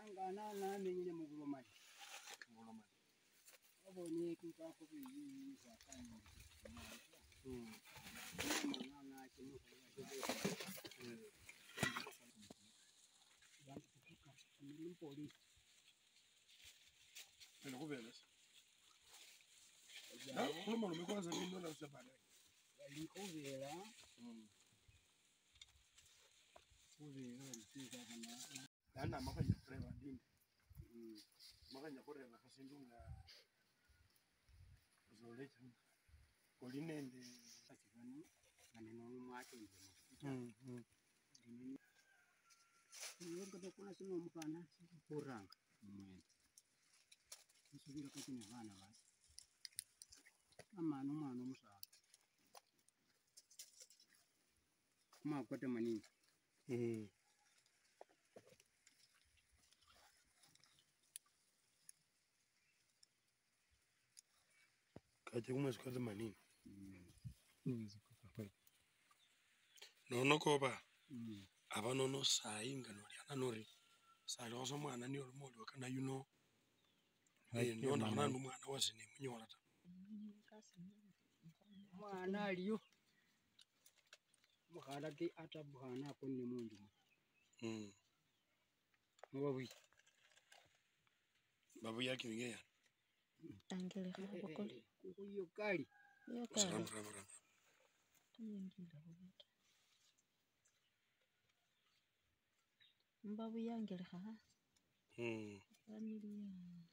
angana namenyire mu bulomaji oboneekuka não kanyingi não poliisi nakubeleza kuluma lume kwanza ndinonauza baadaye likuvela kuvela dana makanya kureba ndinde hmm, makanya kureba kasindunga. Zolecha kolinende asikani maneno mwati ndimo hmm, hmm. ndinongede kuna sino mukana kuranga mumwene kusukira kakine vana vati amano mwana musaka makwata maningi kachekuma siku themanini nono koba. Aba nono sayi nga noliana nori. Salikhosa mwana niyo oli moli wakana yuno nonakhona ndi mwana. wase nemunyola ta. Mwana aliyo. Mukhala ti atabukhana akonile munju muno mm. mubabuyi babuyakiminge Tangele go go go yo kali. Yo kali. Ram ram ram. Mba buyangele ha. Hmm. Familia.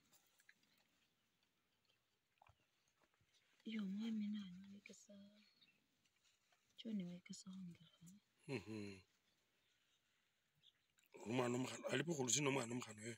Yo mwami nani wekesa. Choni wekesa hongela. Mhm. Hmm. Umwana omkhana alipho khulusi nomwana omkhana eh.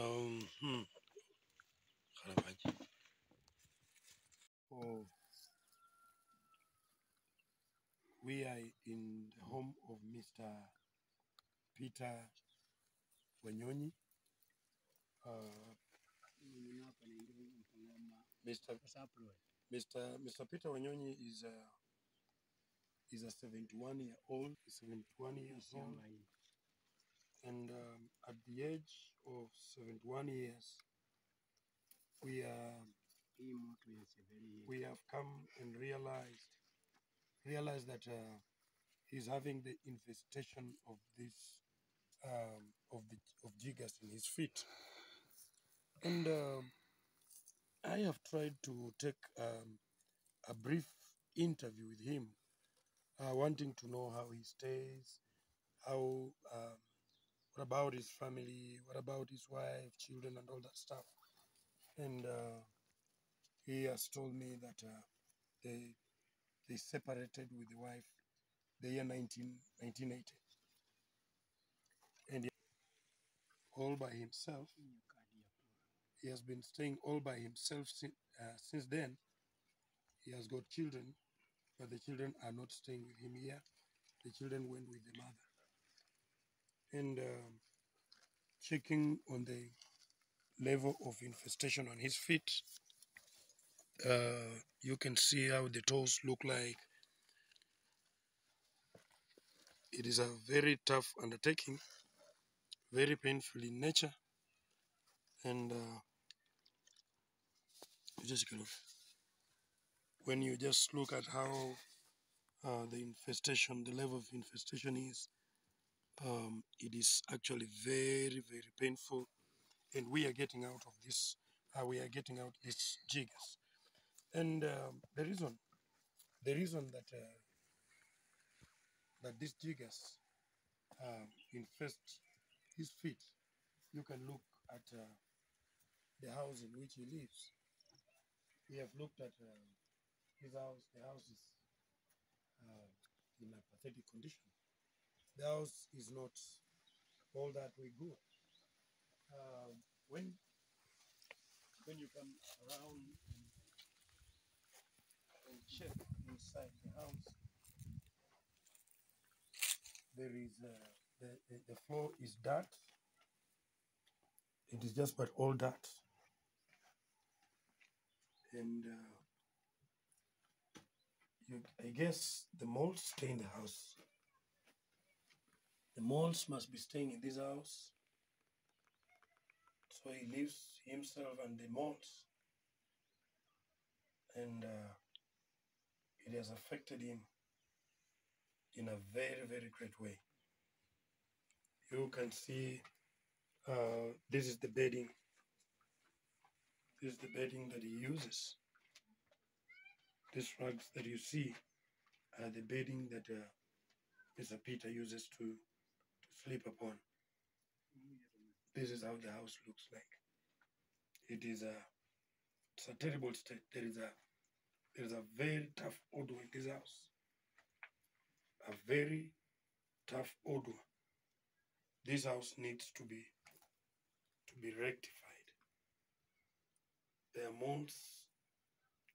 um hmm. khalabaji oh. we are in the home of mr peter wanyonyi uh, mr Mr. Mr. Peter Wanyonyi is a is a 71 year old, 71 years old, and um, at the age of 71 years, we are we have come and realized realized that uh, he's having the infestation of this um, of the of jiggers in his feet, and um, I have tried to take um, a brief interview with him, uh, wanting to know how he stays, how um, what about his family, what about his wife, children, and all that stuff, and. Uh, he has told me that uh, they they separated with the wife the year 19, 1980 and all by himself. He has been staying all by himself since, uh, since then. He has got children but the children are not staying with him here. The children went with the mother and um, checking on the level of infestation on his feet uh, you can see how the toes look like. It is a very tough undertaking, very painful in nature, and uh, just kind of when you just look at how uh, the infestation, the level of infestation is, um, it is actually very, very painful, and we are getting out of this. Uh, we are getting out these jiggers. And um, the reason, the reason that uh, that these jiggers um, infest his feet, you can look at uh, the house in which he lives. We have looked at uh, his house. The house is uh, in a pathetic condition. House is not all that we good. Uh, when when you come around and, and check inside the house, there is uh, the, the the floor is dirt. It is just but all dirt, and uh, you, I guess the mold stay in the house. The moles must be staying in this house. So he leaves himself and the moles. And uh, it has affected him in a very, very great way. You can see uh, this is the bedding. This is the bedding that he uses. These rugs that you see are the bedding that uh, Mr. Peter uses to, to sleep upon. This is how the house looks like. It is a, it's a terrible state. There is a, there is a very tough odor in this house. A very tough odor. This house needs to be, to be rectified. There are.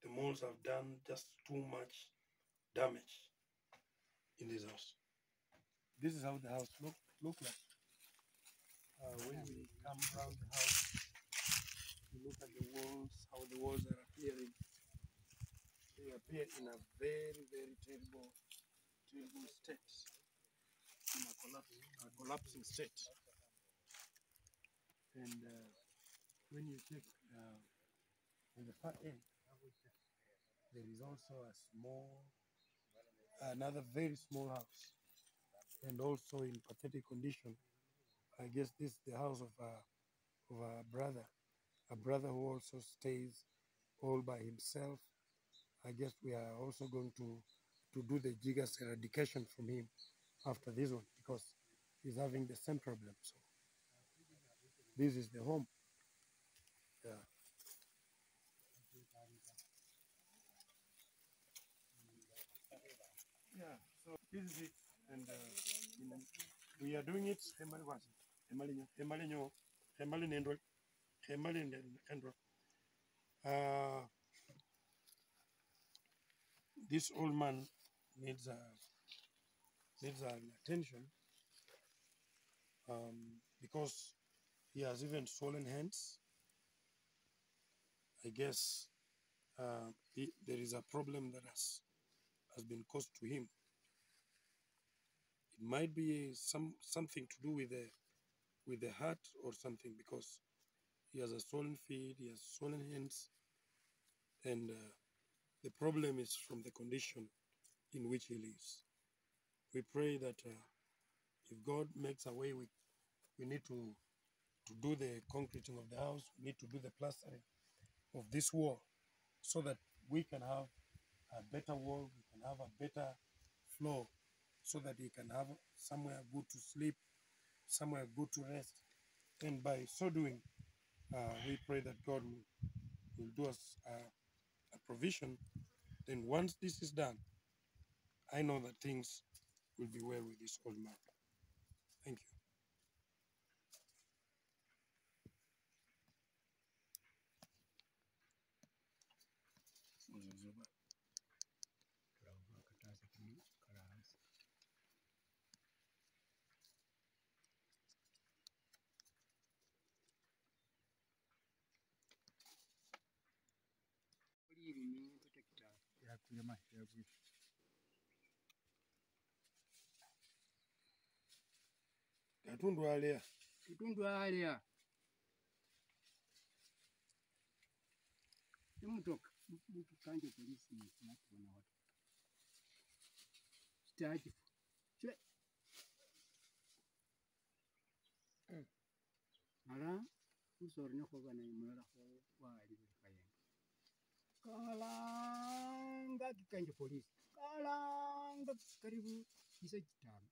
The moles have done just too much damage in this house. This is how the house look look like. Uh, when we come around the house, we look at the walls, how the walls are appearing. They appear in a very, very terrible, terrible state. In a, a collapsing state. And uh, when you check uh, in the far end, there is also a small, another very small house, and also in pathetic condition. I guess this is the house of a, of a brother, a brother who also stays all by himself. I guess we are also going to, to do the jiggers eradication from him after this one because he's having the same problem. So this is the home. Yeah. Yeah, so this is it. And uh, you know, we are doing it. Hemali wasi. Hemali. Hemali nyo. Hemali nendro. Hemali nendro. Uh, this old man needs uh, needs an attention um, because he has even swollen hands. I guess uh, he, there is a problem that has has been caused to him. It might be some something to do with the with the heart or something because he has a swollen feet, he has swollen hands, and uh, the problem is from the condition in which he lives. We pray that uh, if God makes a way, we we need to to do the concreting of the house. We need to do the plastering of this wall so that we can have a better wall, we can have a better floor, so that he can have somewhere good to sleep, somewhere good to rest. And by so doing, uh, we pray that God will, will do us a, a provision. Then once this is done, I know that things will be well with this old man. Thank you. yemahekwe ngatundwaleya nditundwaleya imutoka kanje polisi nakubona watu chitaji chwe ala usorine khobana imulala khwalibirikayena kalanga kikaenda polisi, kalanga karibu kisa kitano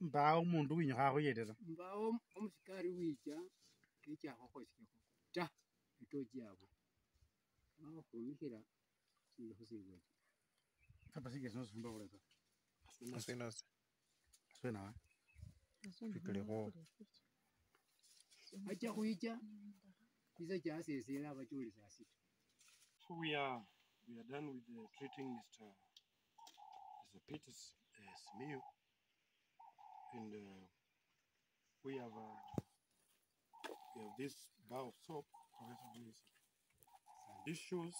mbawo umundu winyukha khuyetela mbawo omusikari wicha kechakhwa khosikekho ta itochi yabwe bakhumikhila sili khusiweki papa sikesi nosumba buleka asenase asenawe fikilekho acha khuyicha So we are we are done with the treating Mr. Mr. Peters uh, and uh, we have uh, we have this bar of soap, these shoes,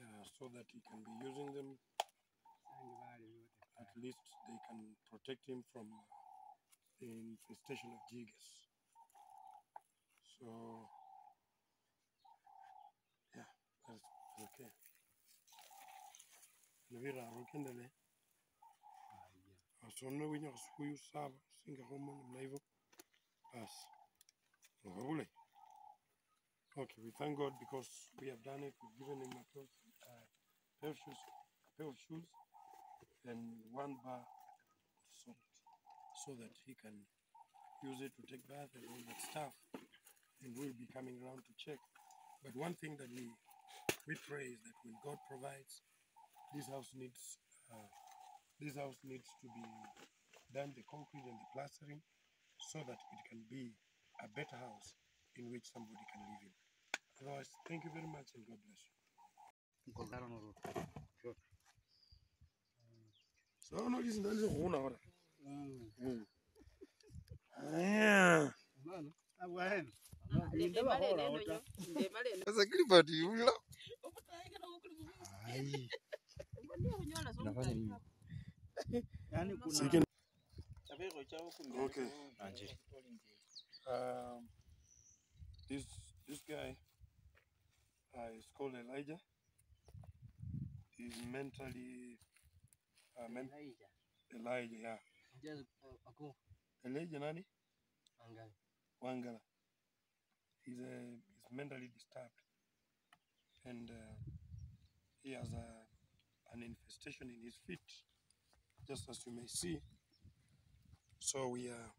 uh, so that he can be using them. At least they can protect him from uh, the infestation of jiggers. So yeah, that's okay. Navira rokendele. Asonne winya suyu saba singa homo mnaivo. As. Ngabule. Okay, we thank God because we have done it. We've given him a uh, pair of shoes, a pair of shoes, and one bar of salt, so that he can use it to take bath and all that stuff. And we'll be coming around to check. But one thing that we we pray is that when God provides, this house needs uh, this house needs to be done the concrete and the plastering, so that it can be a better house in which somebody can live in. Otherwise, thank you very much and God bless you. So no, that is a whole hour. Yeah. Sasa. Nafanya nini? yani kuna Okay. Um, this this guy uh, is called Elijah. He's mentally uh, men- Elijah. Elijah, yeah. Uh, Elijah nani? Wangala. Wangala. He's a he's mentally disturbed, and uh, he has a an infestation in his feet, just as you may see. So we are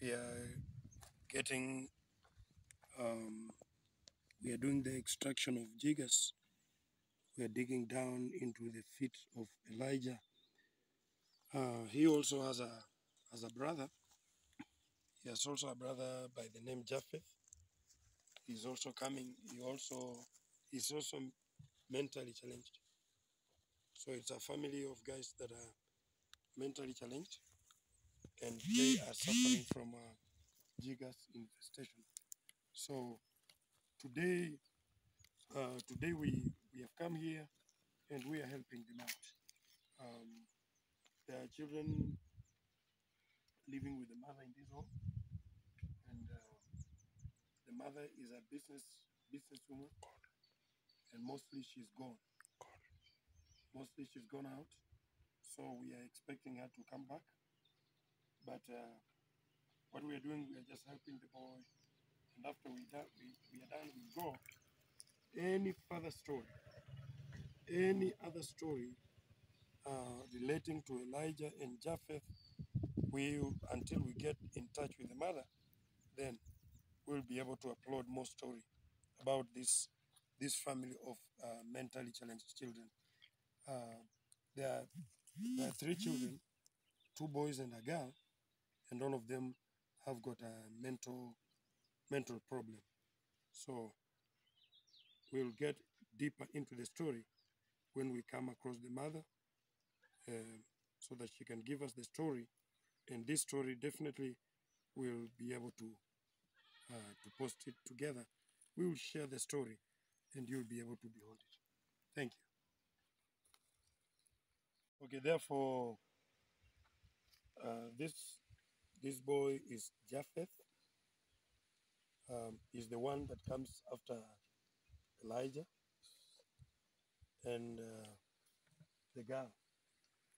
we are getting um, we are doing the extraction of jiggers. We are digging down into the feet of Elijah. Uh, he also has a has a brother. He has also a brother by the name Japheth. He's also coming. He also he's also mentally challenged. So it's a family of guys that are mentally challenged, and they are suffering from a jiggers infestation. So today, uh, today we we have come here, and we are helping them out. Um, there are children living with the mother in this home, and uh, the mother is a business businesswoman, and mostly she's gone. Mostly she's gone out, so we are expecting her to come back. But uh, what we are doing, we are just helping the boy, and after we done, we, we are done, we go. Any further story, any other story uh, relating to Elijah and Japheth we until we get in touch with the mother, then we'll be able to upload more story about this this family of uh, mentally challenged children. Uh, there, are, there are three children, two boys and a girl, and all of them have got a mental mental problem. So we'll get deeper into the story when we come across the mother, uh, so that she can give us the story and this story definitely will be able to uh, to post it together. We will share the story, and you'll be able to behold it. Thank you. Okay, therefore, uh, this this boy is Japheth. Um, is the one that comes after Elijah, and uh, the girl.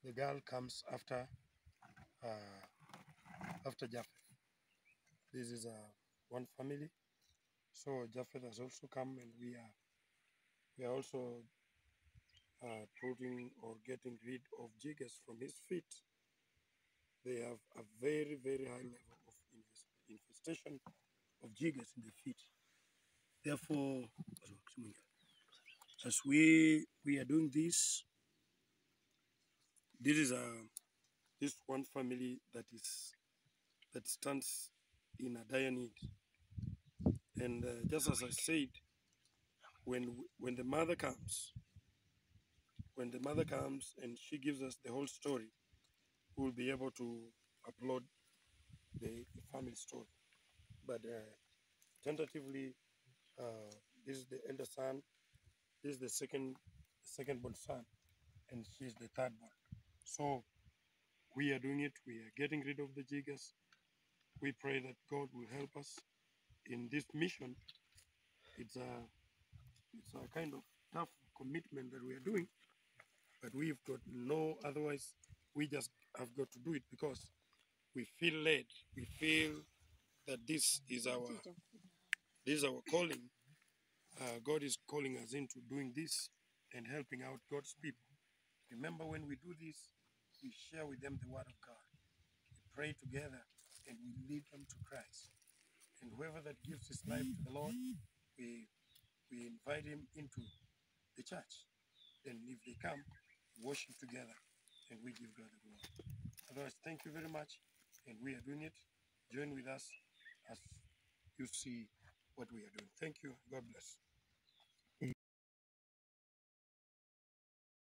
The girl comes after after Japheth. This is uh, one family. So Japheth has also come, and we are we are also uh, putting or getting rid of jiggers from his feet. They have a very very high level of infestation of jiggers in the feet. Therefore, as we we are doing this, this is a this one family that is that stands in a dire need. And uh, just as I said, when when the mother comes, when the mother comes and she gives us the whole story, we will be able to upload the, the family story. But uh, tentatively, uh, this is the elder son, this is the second second born son, and she's the third born. So we are doing it. We are getting rid of the jiggers. We pray that God will help us in this mission. It's a it's a kind of tough commitment that we are doing, but we've got no otherwise. We just have got to do it because we feel led. We feel that this is our this is our calling. Uh, God is calling us into doing this and helping out God's people. Remember, when we do this, we share with them the Word of God. We pray together and we lead them to Christ. And whoever that gives his life to the Lord, we we invite him into the church. And if they come, worship together and we give God the glory. Otherwise, thank you very much. And we are doing it. Join with us as you see what we are doing. Thank you. God bless.